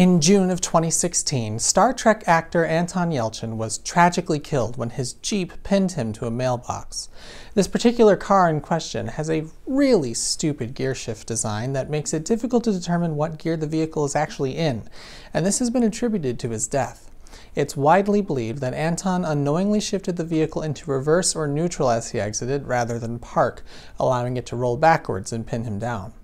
In June of 2016, Star Trek actor Anton Yelchin was tragically killed when his Jeep pinned him to a mailbox. This particular car in question has a really stupid gearshift design that makes it difficult to determine what gear the vehicle is actually in, and this has been attributed to his death. It's widely believed that Anton unknowingly shifted the vehicle into reverse or neutral as he exited rather than park, allowing it to roll backwards and pin him down.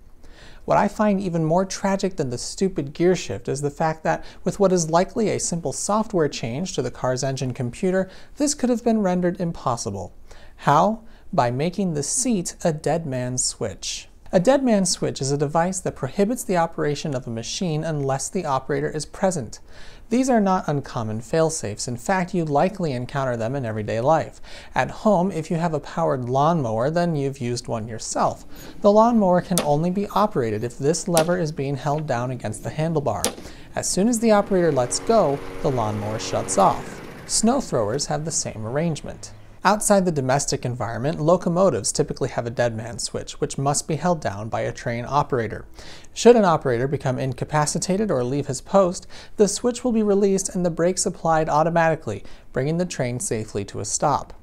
What I find even more tragic than the stupid gear shift is the fact that, with what is likely a simple software change to the car's engine computer, this could have been rendered impossible. How? By making the seat a dead man's switch. A dead man switch is a device that prohibits the operation of a machine unless the operator is present. These are not uncommon failsafes. In fact, you likely encounter them in everyday life. At home, if you have a powered lawnmower, then you've used one yourself. The lawnmower can only be operated if this lever is being held down against the handlebar. As soon as the operator lets go, the lawnmower shuts off. Snow throwers have the same arrangement. Outside the domestic environment, locomotives typically have a dead man switch, which must be held down by a train operator. Should an operator become incapacitated or leave his post, the switch will be released and the brakes applied automatically, bringing the train safely to a stop.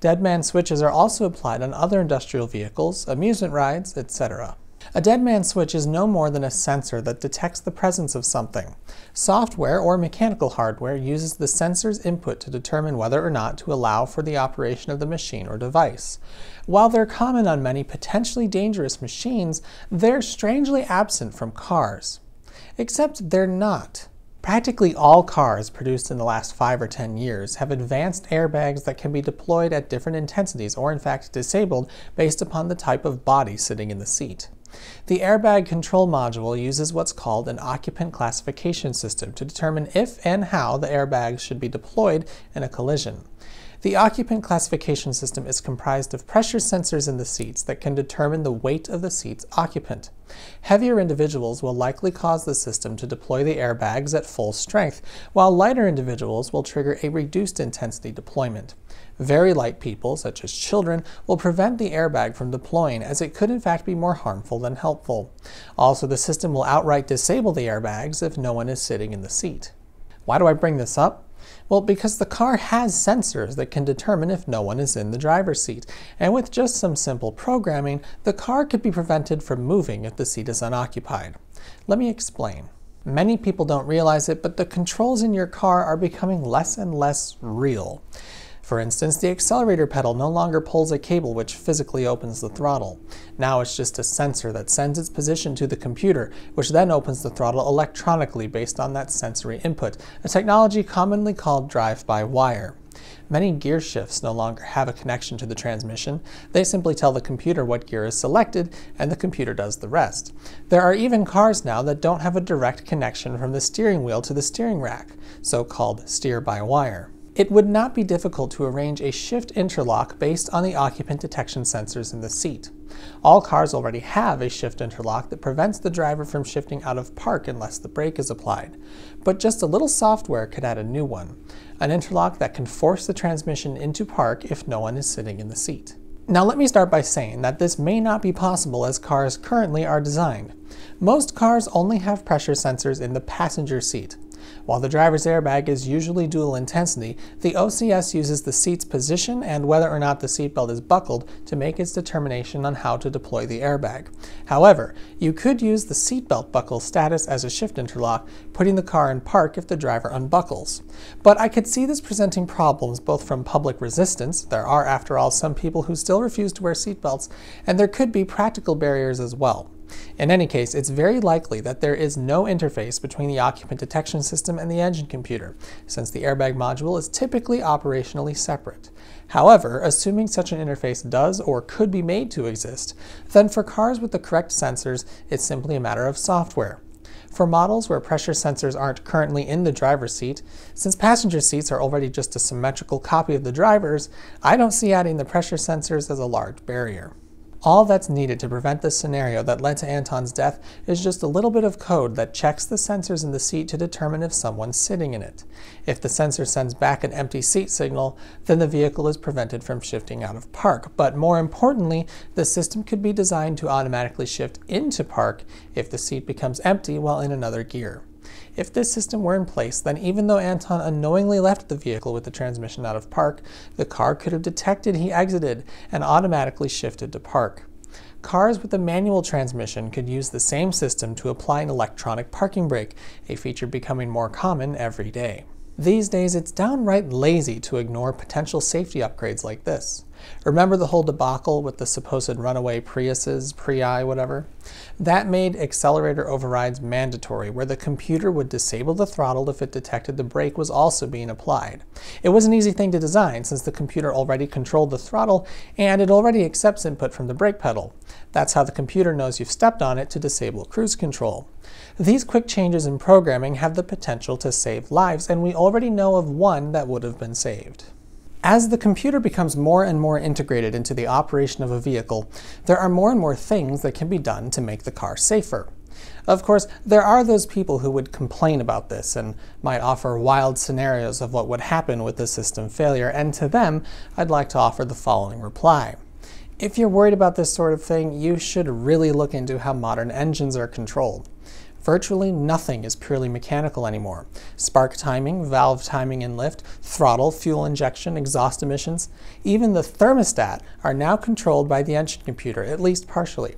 Dead man switches are also applied on other industrial vehicles, amusement rides, etc. A dead man switch is no more than a sensor that detects the presence of something. Software or mechanical hardware uses the sensor's input to determine whether or not to allow for the operation of the machine or device. While they're common on many potentially dangerous machines, they're strangely absent from cars. Except they're not. Practically all cars produced in the last 5 or 10 years have advanced airbags that can be deployed at different intensities or in fact disabled based upon the type of body sitting in the seat. The airbag control module uses what's called an occupant classification system to determine if and how the airbags should be deployed in a collision. The occupant classification system is comprised of pressure sensors in the seats that can determine the weight of the seat's occupant. Heavier individuals will likely cause the system to deploy the airbags at full strength, while lighter individuals will trigger a reduced intensity deployment. Very light people, such as children, will prevent the airbag from deploying as it could in fact be more harmful than helpful. Also, the system will outright disable the airbags if no one is sitting in the seat. Why do I bring this up? Well, because the car has sensors that can determine if no one is in the driver's seat, and with just some simple programming, the car could be prevented from moving if the seat is unoccupied. Let me explain. Many people don't realize it, but the controls in your car are becoming less and less real. For instance, the accelerator pedal no longer pulls a cable which physically opens the throttle. Now it's just a sensor that sends its position to the computer, which then opens the throttle electronically based on that sensory input, a technology commonly called drive-by-wire. Many gear shifts no longer have a connection to the transmission. They simply tell the computer what gear is selected, and the computer does the rest. There are even cars now that don't have a direct connection from the steering wheel to the steering rack, so-called steer-by-wire. It would not be difficult to arrange a shift interlock based on the occupant detection sensors in the seat. All cars already have a shift interlock that prevents the driver from shifting out of park unless the brake is applied. But just a little software could add a new one, an interlock that can force the transmission into park if no one is sitting in the seat. Now let me start by saying that this may not be possible as cars currently are designed. Most cars only have pressure sensors in the passenger seat, while the driver's airbag is usually dual intensity, the OCS uses the seat's position and whether or not the seatbelt is buckled to make its determination on how to deploy the airbag. However, you could use the seatbelt buckle status as a shift interlock, putting the car in park if the driver unbuckles. But I could see this presenting problems both from public resistance, there are after all some people who still refuse to wear seatbelts, and there could be practical barriers as well. In any case, it's very likely that there is no interface between the occupant detection system and the engine computer, since the airbag module is typically operationally separate. However, assuming such an interface does or could be made to exist, then for cars with the correct sensors, it's simply a matter of software. For models where pressure sensors aren't currently in the driver's seat, since passenger seats are already just a symmetrical copy of the driver's, I don't see adding the pressure sensors as a large barrier. All that's needed to prevent the scenario that led to Anton's death is just a little bit of code that checks the sensors in the seat to determine if someone's sitting in it. If the sensor sends back an empty seat signal, then the vehicle is prevented from shifting out of park. But more importantly, the system could be designed to automatically shift into park if the seat becomes empty while in another gear. If this system were in place, then even though Anton unknowingly left the vehicle with the transmission out of park, the car could have detected he exited and automatically shifted to park. Cars with a manual transmission could use the same system to apply an electronic parking brake, a feature becoming more common every day. These days, it's downright lazy to ignore potential safety upgrades like this. Remember the whole debacle with the supposed runaway Priuses, Prii, whatever? That made accelerator overrides mandatory, where the computer would disable the throttle if it detected the brake was also being applied. It was an easy thing to design since the computer already controlled the throttle and it already accepts input from the brake pedal. That's how the computer knows you've stepped on it to disable cruise control. These quick changes in programming have the potential to save lives, and we already know of one that would have been saved. As the computer becomes more and more integrated into the operation of a vehicle, there are more and more things that can be done to make the car safer. Of course, there are those people who would complain about this and might offer wild scenarios of what would happen with a system failure, and to them, I'd like to offer the following reply. If you're worried about this sort of thing, you should really look into how modern engines are controlled. Virtually nothing is purely mechanical anymore. Spark timing, valve timing and lift, throttle, fuel injection, exhaust emissions, even the thermostat are now controlled by the engine computer, at least partially.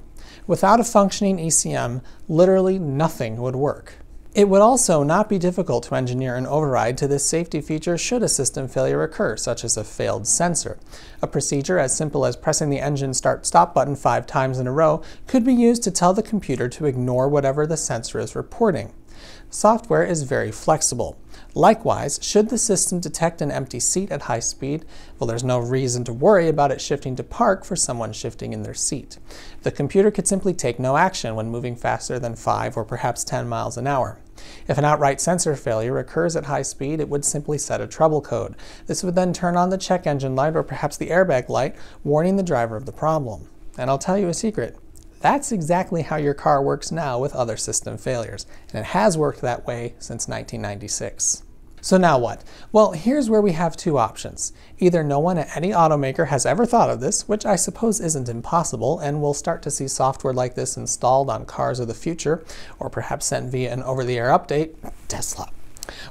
Without a functioning ECM, literally nothing would work. It would also not be difficult to engineer an override to this safety feature should a system failure occur, such as a failed sensor. A procedure as simple as pressing the engine start-stop button five times in a row could be used to tell the computer to ignore whatever the sensor is reporting. Software is very flexible. Likewise, should the system detect an empty seat at high speed, well there's no reason to worry about it shifting to park for someone shifting in their seat. The computer could simply take no action when moving faster than 5 or perhaps 10 miles an hour. If an outright sensor failure occurs at high speed, it would simply set a trouble code. This would then turn on the check engine light or perhaps the airbag light, warning the driver of the problem. And I'll tell you a secret, that's exactly how your car works now with other system failures, and it has worked that way since 1996. So now what? Well, here's where we have two options. Either no one at any automaker has ever thought of this, which I suppose isn't impossible, and we'll start to see software like this installed on cars of the future, or perhaps sent via an over-the-air update, Tesla.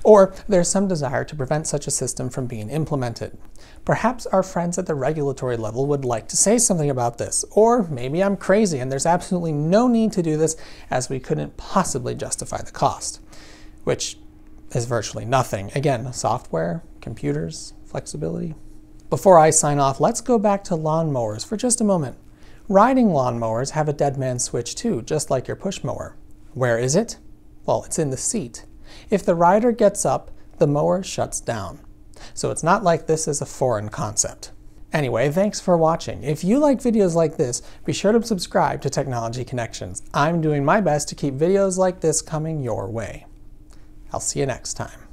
Or there's some desire to prevent such a system from being implemented. Perhaps our friends at the regulatory level would like to say something about this, or maybe I'm crazy and there's absolutely no need to do this as we couldn't possibly justify the cost. Which is virtually nothing. Again, software, computers, flexibility. Before I sign off, let's go back to lawnmowers for just a moment. Riding lawnmowers have a dead man switch too, just like your push mower. Where is it? Well, it's in the seat. If the rider gets up, the mower shuts down. So it's not like this is a foreign concept. Anyway, thanks for watching. If you like videos like this, be sure to subscribe to Technology Connections. I'm doing my best to keep videos like this coming your way. I'll see you next time.